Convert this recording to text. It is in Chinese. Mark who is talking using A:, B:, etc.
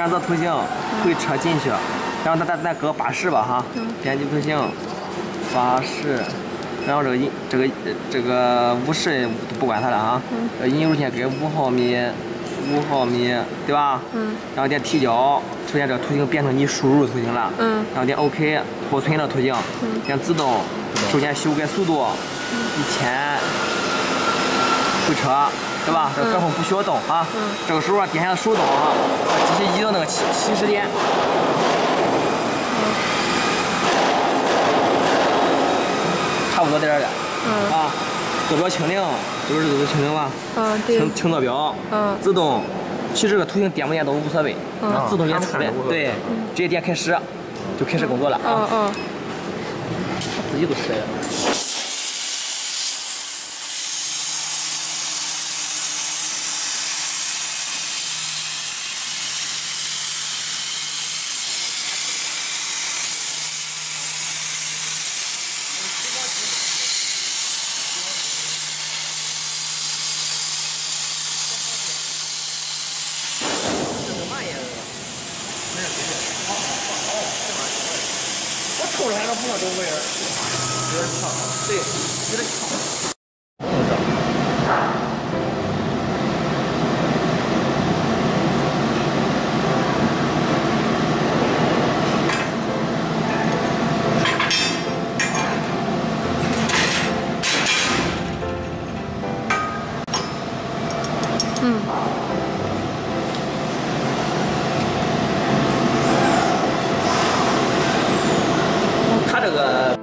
A: 选择图形，回车进去，然后咱咱咱搁巴士吧哈，编辑图形，巴士，然后这个引这个这个五十不管它了啊，呃引入线给五毫米，五毫米对吧？
B: 嗯。
A: 然后点提交，出现这个图形变成你输入图形了。
B: 嗯。
A: 然后点 OK，保存了图形。
B: 嗯。
A: 点自动，首先修改速度，一千，回车。对吧？这个隔缝不需要动啊。嗯。这个时候啊点下手动啊，把机器移到那个起起始点。差不多点儿了。嗯。啊，坐标清零，这边是坐标清零了。
B: 嗯，对。
A: 清清坐标。嗯。自动，其实这个图形点不点都无所谓。嗯。自动点出来。对。直接点开始，就开始工作了啊。嗯嗯。自己都出来了。后来的货人，对，这个